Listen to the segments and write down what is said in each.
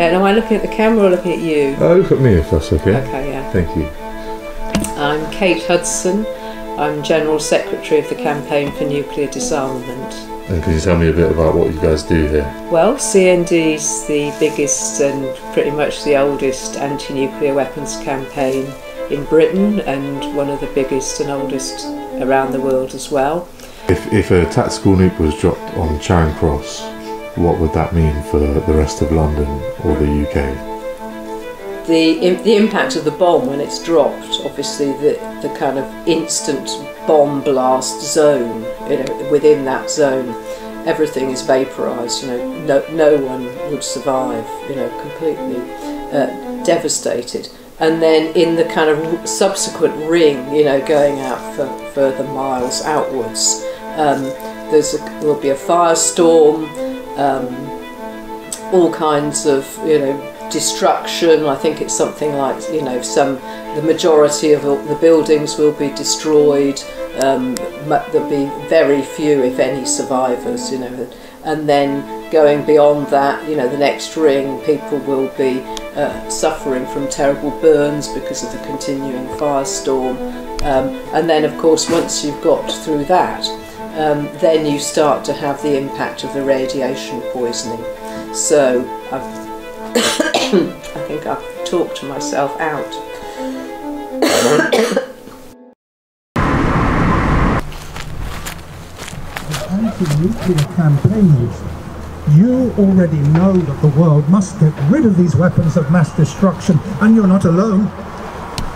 Uh, looking at the camera or looking at you? Oh, look at me if that's okay. Okay, yeah. Thank you. I'm Kate Hudson. I'm General Secretary of the Campaign for Nuclear Disarmament. And can you tell me a bit about what you guys do here? Well, CND is the biggest and pretty much the oldest anti nuclear weapons campaign in Britain and one of the biggest and oldest around the world as well. If, if a tactical nuke was dropped on Charing Cross, what would that mean for the rest of London or the UK? The, the impact of the bomb when it's dropped, obviously the, the kind of instant bomb blast zone, you know, within that zone, everything is vaporised, you know, no, no one would survive, you know, completely uh, devastated. And then in the kind of subsequent ring, you know, going out for further miles outwards, um, there's a, there'll be a firestorm, um, all kinds of, you know, destruction. I think it's something like you know some the majority of the buildings will be destroyed. Um, there'll be very few, if any, survivors. You know, and then going beyond that, you know, the next ring, people will be uh, suffering from terrible burns because of the continuing firestorm. Um, and then, of course, once you've got through that, um, then you start to have the impact of the radiation poisoning. So I think I've talked myself out. anti-nuclear campaigners, you already know that the world must get rid of these weapons of mass destruction, and you're not alone.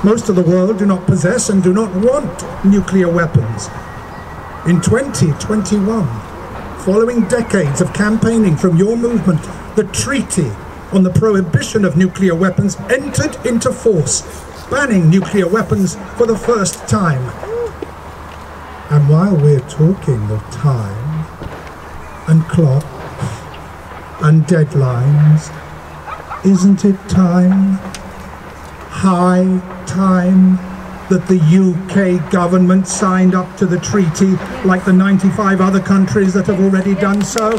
Most of the world do not possess and do not want nuclear weapons. In 2021, following decades of campaigning from your movement, the Treaty on the prohibition of nuclear weapons entered into force, banning nuclear weapons for the first time. And while we're talking of time and clocks and deadlines, isn't it time, high time, that the UK government signed up to the treaty like the 95 other countries that have already done so?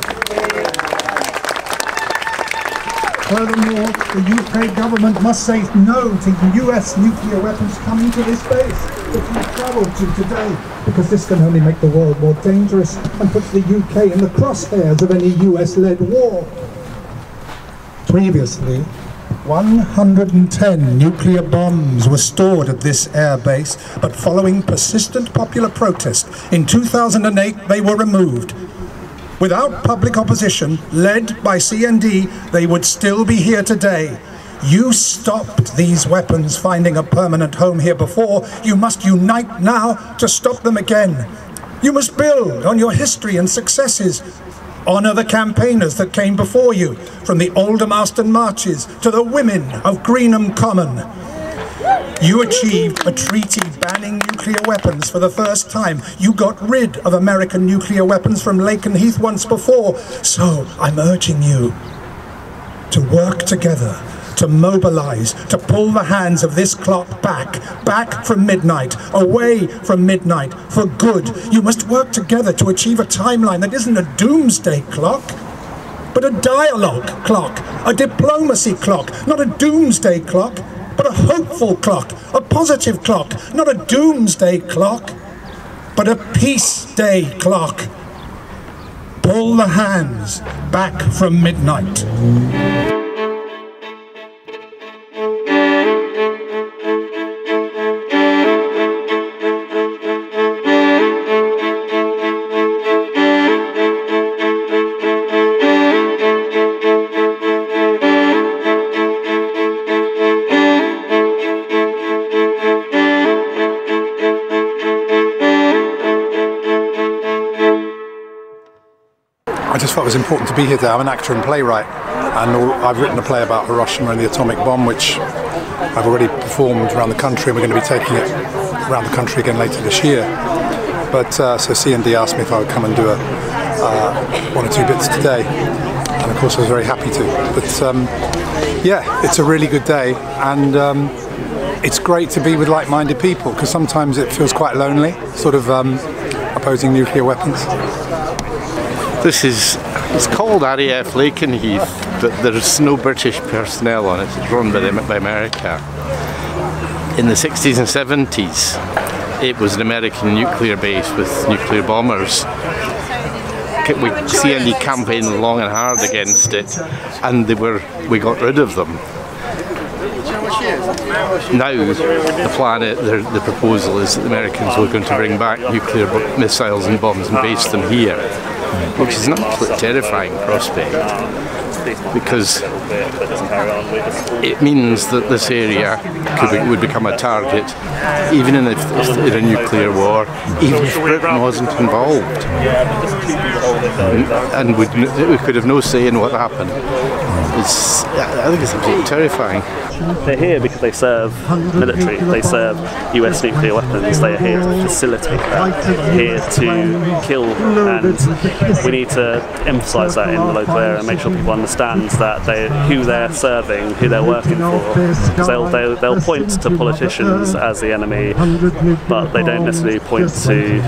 Furthermore, the UK government must say no to US nuclear weapons coming to this base that you travelled to today, because this can only make the world more dangerous and puts the UK in the crosshairs of any US-led war. Previously, 110 nuclear bombs were stored at this airbase, but following persistent popular protest, in 2008 they were removed Without public opposition, led by CND, they would still be here today. You stopped these weapons finding a permanent home here before. You must unite now to stop them again. You must build on your history and successes. Honour the campaigners that came before you, from the Aldermaston marches to the women of Greenham Common. You achieved a treaty banning nuclear weapons for the first time. You got rid of American nuclear weapons from Lakenheath once before. So I'm urging you to work together, to mobilize, to pull the hands of this clock back, back from midnight, away from midnight, for good. You must work together to achieve a timeline that isn't a doomsday clock but a dialogue clock, a diplomacy clock, not a doomsday clock but a hopeful clock, a positive clock, not a doomsday clock, but a peace day clock. Pull the hands back from midnight. Just felt it was important to be here today. I'm an actor and playwright, and I've written a play about Hiroshima and the atomic bomb, which I've already performed around the country, and we're going to be taking it around the country again later this year. But uh, so CND asked me if I would come and do a, uh, one or two bits today, and of course I was very happy to. But um, yeah, it's a really good day, and um, it's great to be with like-minded people because sometimes it feels quite lonely, sort of um, opposing nuclear weapons. This is It's called RAF Lakenheath, but there's no British personnel on it. It's run by, the, by America. In the 60s and 70s, it was an American nuclear base with nuclear bombers. We CND campaigned long and hard against it, and they were we got rid of them. Now, the plan, the, the proposal is that the Americans were going to bring back nuclear missiles and bombs and base them here which is an absolutely terrifying prospect because it means that this area be, would become a target even in, if, in a nuclear war, even if Britain wasn't involved. And, and we could have no say in what happened. It's, I think it's absolutely terrifying. They're here because they serve military, they serve US nuclear weapons, they are here to facilitate that, here to kill, and we need to emphasise that in the local area and make sure people understand that they, who they're serving, who they're working for. Because they'll, they'll, they'll point to politicians as the enemy, but they don't necessarily point to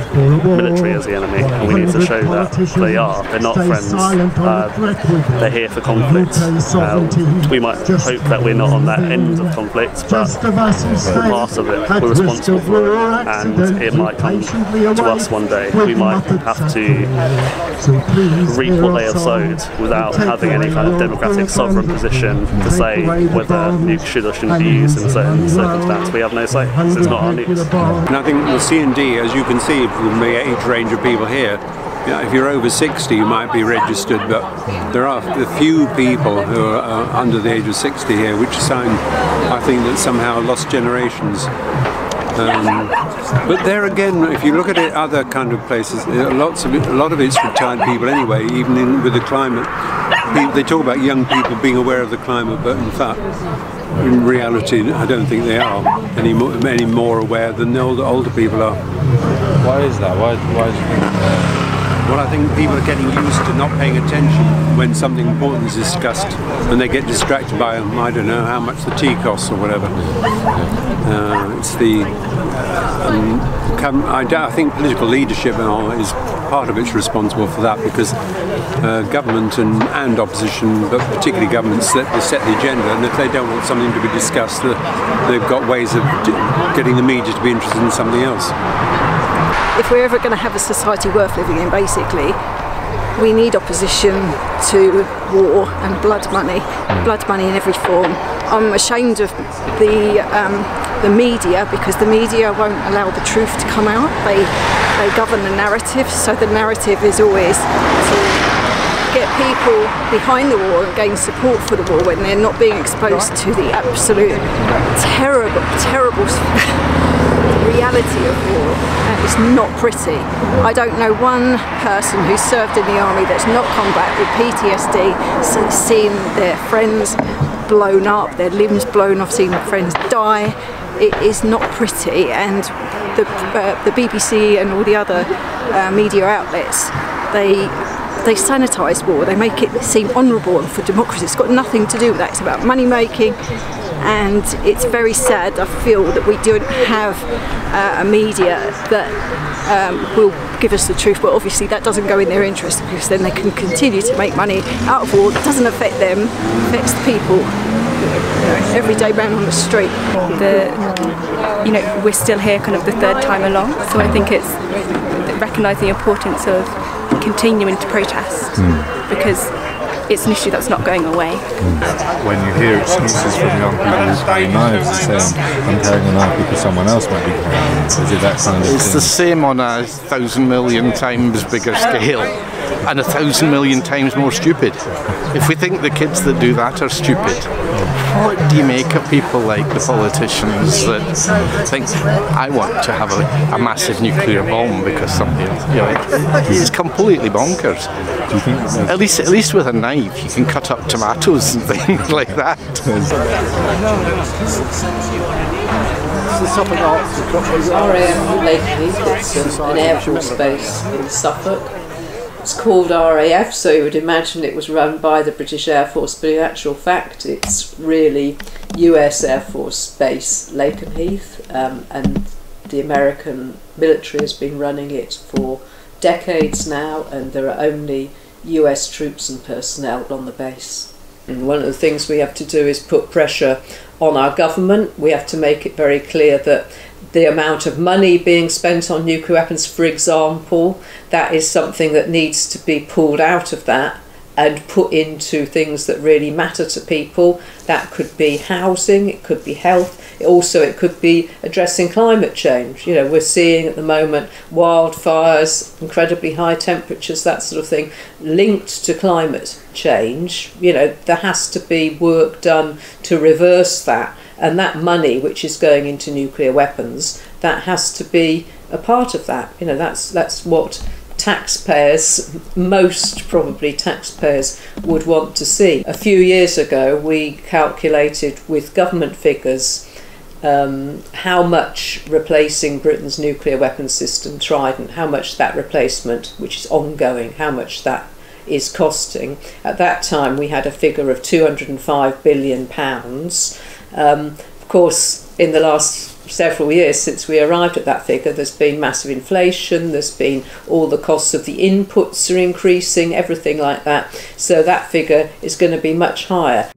military as the enemy, and we need to show that they are. They're not friends, uh, they're here for conflict. Um, we might hope that we're not on that end of conflict, but part of it we're responsible for it, and it might come to us one day. We might have to reap what they have sowed without having any kind of democratic sovereign position to say whether nukes should or shouldn't be used in a certain circumstance. We have no say, it's not our nukes. And I think the CND, as you can see from the age range of people here, if you're over 60, you might be registered, but there are a few people who are uh, under the age of 60 here, which sign, I think, that somehow lost generations. Um, but there again, if you look at it, other kind of places, lots of it, a lot of it's retired people anyway. Even in, with the climate, they talk about young people being aware of the climate, but in fact, in reality, I don't think they are any more, any more aware than the older, older people are. Why is that? Why, why do you think? Well, I think people are getting used to not paying attention when something important is discussed and they get distracted by, I don't know, how much the tea costs or whatever. Uh, it's the. Um, I, I, think political leadership is part of it's responsible for that because uh, government and, and opposition, but particularly governments, set, they set the agenda, and if they don't want something to be discussed, they've got ways of getting the media to be interested in something else if we're ever going to have a society worth living in, basically, we need opposition to war and blood money, mm. blood money in every form. I'm ashamed of the um, the media because the media won't allow the truth to come out. They they govern the narrative, so the narrative is always to get people behind the war and gain support for the war when they're not being exposed to the absolute terrible, terrible reality of war is not pretty. I don't know one person who's served in the army that's not come back with PTSD, seen their friends blown up, their limbs blown off, seen their friends die. It is not pretty, and the, uh, the BBC and all the other uh, media outlets, they they sanitise war, they make it seem honourable and for democracy. It's got nothing to do with that. It's about money making, and it's very sad. I feel that we don't have uh, a media that um, will give us the truth, but obviously that doesn't go in their interest because then they can continue to make money out of war. It doesn't affect them, it affects the people. everyday man on the street. The, you know, we're still here kind of the third time along, so I think it's recognising the importance of continuing to protest mm. because it's an issue that's not going away. Mm. When you hear excuses from young people who carry knives and saying, I'm carrying a knife because someone else might be carrying it, is it that kind of It's thing? the same on a thousand million times bigger scale and a thousand million times more stupid. If we think the kids that do that are stupid, what do you make of people like the politicians that think I want to have a, a massive nuclear bomb because something you know, it's completely bonkers. At least, at least with a knife, you can cut up tomatoes and things like that. RAF Lakenheath, it's an air force base in Suffolk. It's called RAF, so you would imagine it was run by the British Air Force, but in actual fact, it's really US Air Force Base Lakenheath, um, and the American military has been running it for decades now, and there are only US troops and personnel on the base. And one of the things we have to do is put pressure on our government. We have to make it very clear that the amount of money being spent on nuclear weapons, for example, that is something that needs to be pulled out of that and put into things that really matter to people. That could be housing, it could be health, also it could be addressing climate change. You know, we're seeing at the moment wildfires, incredibly high temperatures, that sort of thing, linked to climate change. You know, there has to be work done to reverse that. And that money, which is going into nuclear weapons, that has to be a part of that. You know, that's that's what taxpayers, most probably taxpayers, would want to see. A few years ago, we calculated with government figures um, how much replacing Britain's nuclear weapons system, Trident, how much that replacement, which is ongoing, how much that is costing. At that time, we had a figure of 205 billion pounds. Um, of course, in the last several years since we arrived at that figure, there's been massive inflation, there's been all the costs of the inputs are increasing, everything like that. So that figure is going to be much higher.